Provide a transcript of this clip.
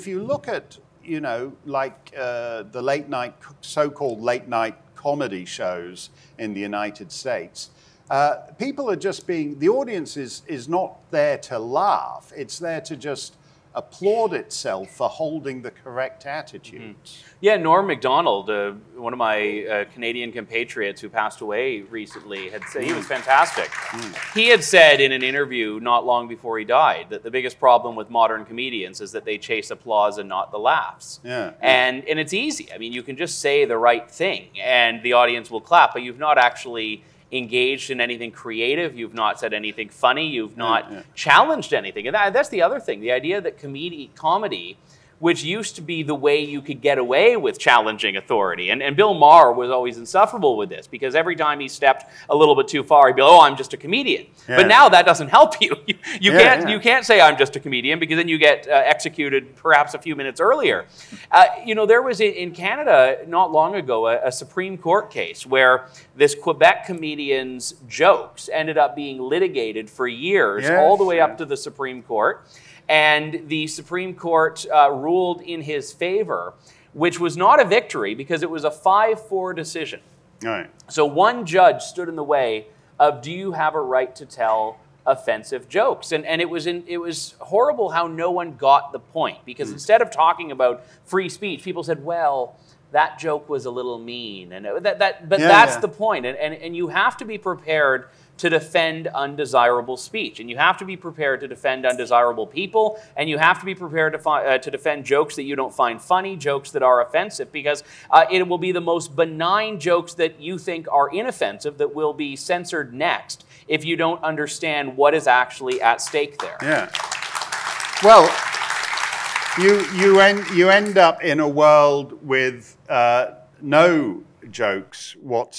if you look at, you know, like uh, the late night, so-called late night comedy shows in the United States, uh, people are just being, the audience is, is not there to laugh. It's there to just applaud itself for holding the correct attitudes. Yeah, Norm Macdonald, uh, one of my uh, Canadian compatriots who passed away recently, had said he was fantastic. He had said in an interview not long before he died that the biggest problem with modern comedians is that they chase applause and not the laughs. Yeah. And and it's easy. I mean, you can just say the right thing and the audience will clap, but you've not actually engaged in anything creative. You've not said anything funny. You've not yeah. challenged anything. And that, that's the other thing. The idea that comedy, comedy, which used to be the way you could get away with challenging authority. And, and Bill Maher was always insufferable with this because every time he stepped a little bit too far, he'd be, oh, I'm just a comedian. Yeah. But now that doesn't help you. You, you Yeah, can't, yeah. you can't say I'm just a comedian because then you get uh, executed perhaps a few minutes earlier. Uh, you know, there was in, Canada not long ago a, a Supreme Court case where this Quebec comedian's jokes ended up being litigated for years, Yes, all the way up to the Supreme Court. And the Supreme Court uh, ruled in his favor, which was not a victory because it was a 5 4 decision. All right. So one judge stood in the way of do you have a right to tell offensive jokes? And, and it, was in, it was horrible how no one got the point because hmm. instead of talking about free speech, people said, well, that joke was a little mean. And that, that, but Yeah, that's yeah. the. And, and, and you have to be prepared to defend undesirable speech. And you have to be prepared to defend undesirable people. And you have to be prepared to, fi- uh, to defend jokes that you don't find funny, jokes that are offensive, because uh, it will be the most benign jokes that you think are inoffensive that will be censored next if you don't understand what is actually at stake there. Yeah. Well, you you end you end up in a world with uh, no jokes whatsoever.